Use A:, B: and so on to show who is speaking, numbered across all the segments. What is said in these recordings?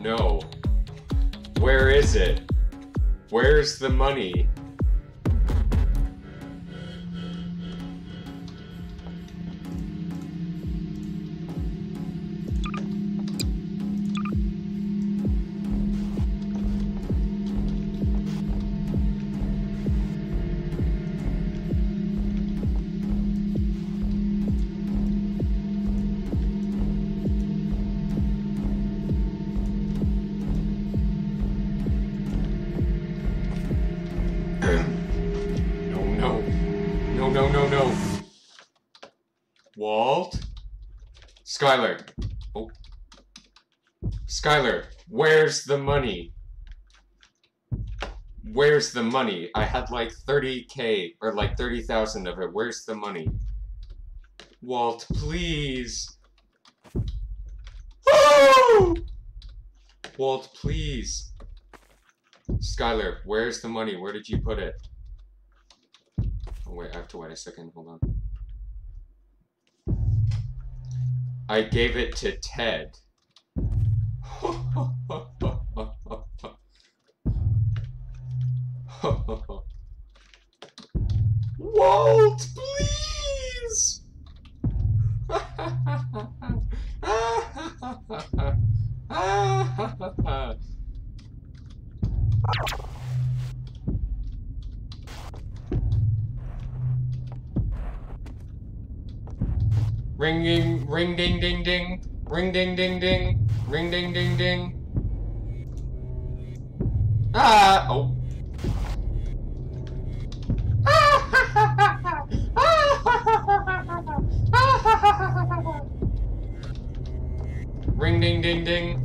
A: no. Where is it? Where's the money? Walt? Skyler. Oh. Skyler, where's the money? Where's the money? I had like 30k, or like 30,000 of it. Where's the money? Walt, please. Oh! Walt, please. Skyler, where's the money? Where did you put it? Oh wait, I have to wait a second. Hold on. I gave it to Ted. Walt, please! Ring ding ring ding ding ding. Ring ding ding ding. Ring ding ding ding. Ah oh. Ring ding ding ding.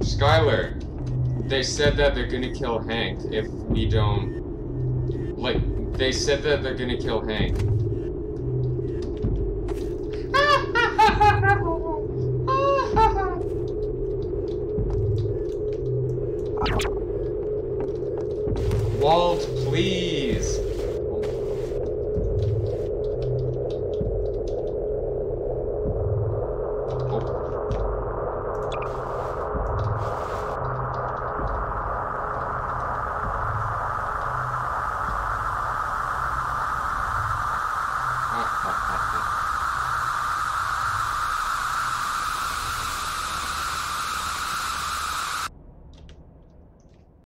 A: Skyler they said that they're gonna kill Hank if we don't. Like, they said that they're gonna kill Hank. Walt, please.